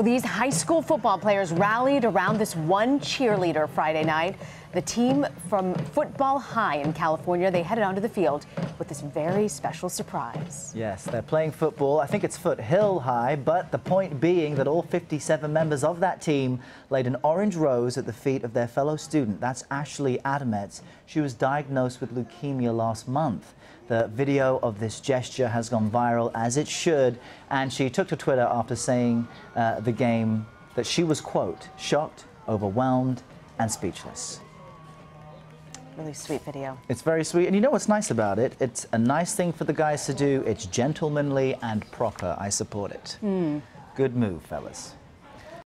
Well, these high school football players rallied around this one cheerleader Friday night. The team from Football High in California, they headed onto the field with this very special surprise. Yes, they're playing football. I think it's Foothill High, but the point being that all 57 members of that team laid an orange rose at the feet of their fellow student. That's Ashley Adametz. She was diagnosed with leukemia last month. The video of this gesture has gone viral, as it should, and she took to Twitter after saying uh, the game that she was, quote, shocked, overwhelmed, and speechless. Really sweet video. It's very sweet. And you know what's nice about it? It's a nice thing for the guys to do. It's gentlemanly and proper. I support it. Mm. Good move, fellas.